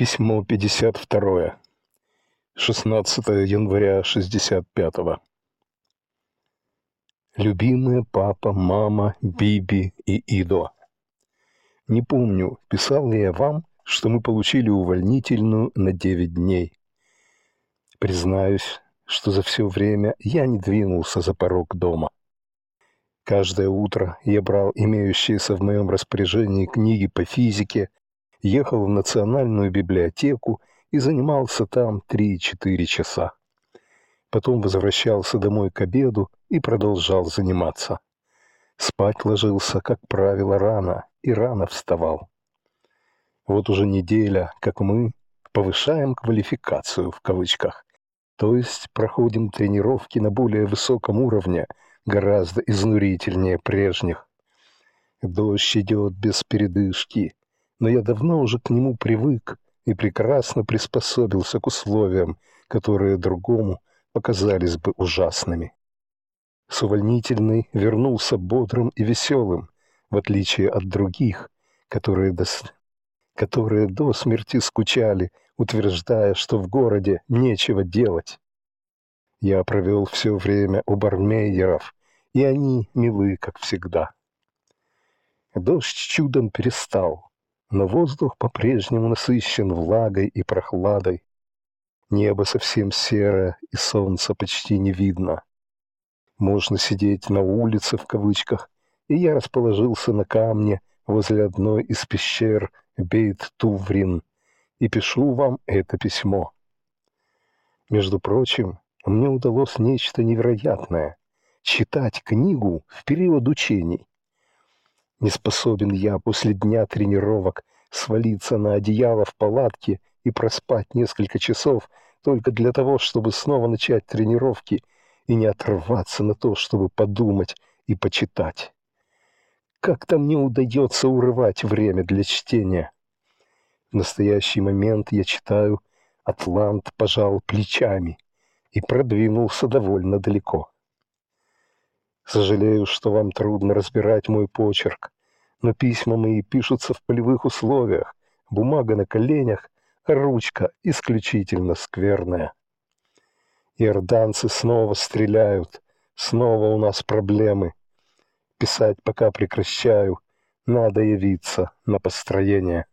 Письмо 52. 16 января 65 -го. Любимые папа, мама, Биби и Идо. Не помню, писал ли я вам, что мы получили увольнительную на 9 дней. Признаюсь, что за все время я не двинулся за порог дома. Каждое утро я брал имеющиеся в моем распоряжении книги по физике ехал в Национальную библиотеку и занимался там 3-4 часа. Потом возвращался домой к обеду и продолжал заниматься. Спать ложился, как правило, рано и рано вставал. Вот уже неделя, как мы повышаем квалификацию в кавычках, то есть проходим тренировки на более высоком уровне, гораздо изнурительнее прежних. Дождь идет без передышки, но я давно уже к нему привык и прекрасно приспособился к условиям, которые другому показались бы ужасными. С увольнительной вернулся бодрым и веселым, в отличие от других, которые до, которые до смерти скучали, утверждая, что в городе нечего делать. Я провел все время у бармейеров, и они милы, как всегда. Дождь чудом перестал, но воздух по-прежнему насыщен влагой и прохладой. Небо совсем серое, и солнца почти не видно. Можно сидеть на улице в кавычках, и я расположился на камне возле одной из пещер Бейт-Туврин и пишу вам это письмо. Между прочим, мне удалось нечто невероятное — читать книгу в период учений. Не способен я после дня тренировок свалиться на одеяло в палатке и проспать несколько часов только для того, чтобы снова начать тренировки и не отрываться на то, чтобы подумать и почитать. Как-то мне удается урывать время для чтения. В настоящий момент я читаю «Атлант пожал плечами» и продвинулся довольно далеко. Сожалею, что вам трудно разбирать мой почерк, но письма мои пишутся в полевых условиях, бумага на коленях, ручка исключительно скверная. Иорданцы снова стреляют, снова у нас проблемы. Писать пока прекращаю, надо явиться на построение.